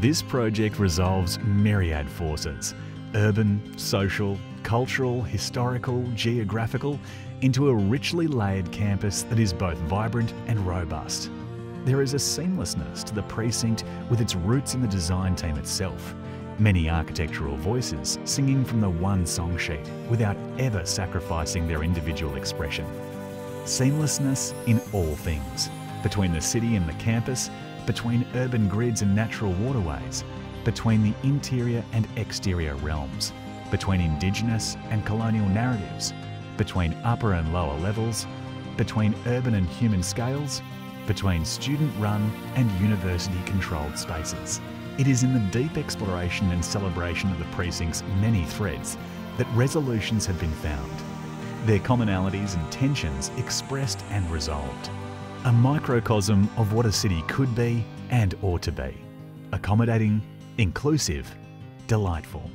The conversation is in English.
This project resolves myriad forces urban, social, cultural, historical, geographical into a richly layered campus that is both vibrant and robust. There is a seamlessness to the precinct with its roots in the design team itself. Many architectural voices singing from the one song sheet without ever sacrificing their individual expression. Seamlessness in all things, between the city and the campus, between urban grids and natural waterways, between the interior and exterior realms, between Indigenous and colonial narratives, between upper and lower levels, between urban and human scales, between student run and university controlled spaces. It is in the deep exploration and celebration of the precinct's many threads that resolutions have been found, their commonalities and tensions expressed and resolved. A microcosm of what a city could be and ought to be accommodating, inclusive, delightful.